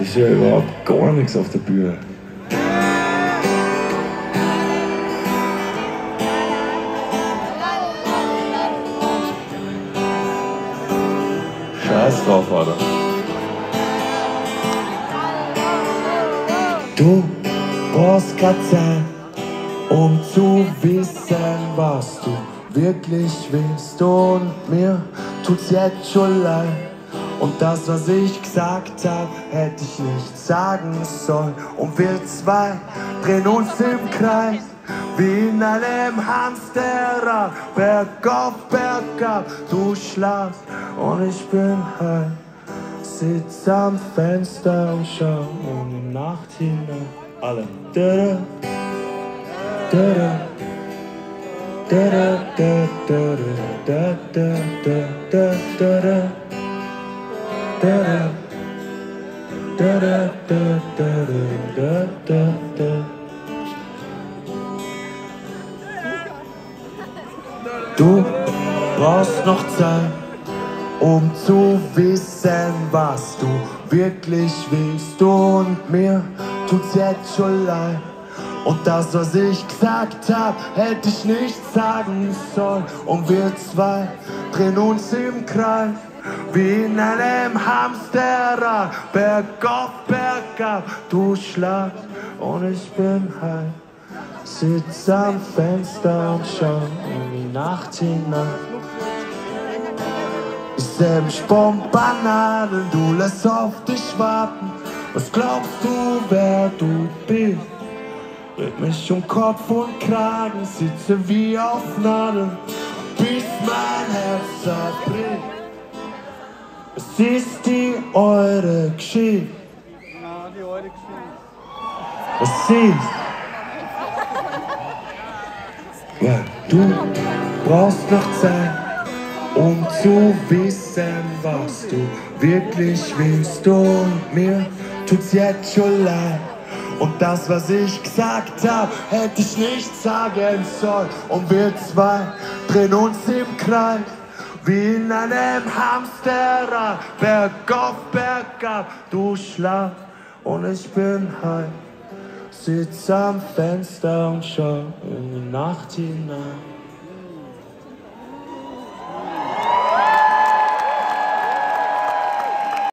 ist ja überhaupt gar nichts auf der Bühne. Scheiß drauf, Alter. Du brauchst grad Zeit, um zu wissen, was du wirklich willst. Und mir tut's jetzt schon leid. Und das, was ich gesagt hab, hätte ich nicht sagen sollen. Und wir zwei drehen uns im Kreis, wie in einem Hamsterrad. Bergauf, bergab, du schlafst und ich bin high. Sitz am Fenster und schau in die Nacht. Alle. Da, da, da, da, da, da, da, da, da, da, da, da. Du brauchst noch Zeit, um zu wissen, was du wirklich willst. Und mir tut's jetzt schon leid. Und das, was ich gesagt hab, hätte ich nicht sagen sollen. Und wir zwei drehen uns im Kreis. Wie in einem Hamsterrad, bergauf, bergab, du schlafst und ich bin high. Sitz am Fenster und schau in die Nacht hinein. Ich selbst Bananen, du lässt auf dich warten. Was glaubst du, wer du bist? Red mich um Kopf und Kragen, sitze wie auf Nadeln, bis mein Herz zerbricht. Es ist die eure Geschichte. Ja, die eure Geschichte. Es ist. Ja, du brauchst noch Zeit, um zu wissen, was du wirklich willst. Und mir tut's jetzt schon leid. Und das, was ich gesagt hab, hätte ich nicht sagen sollen. Und wir zwei drehen uns im Kreis. Wie in einem Hamsterrad, bergauf, bergab, du schlafst und ich bin high. Sitz am Fenster und schau in die Nacht hinein.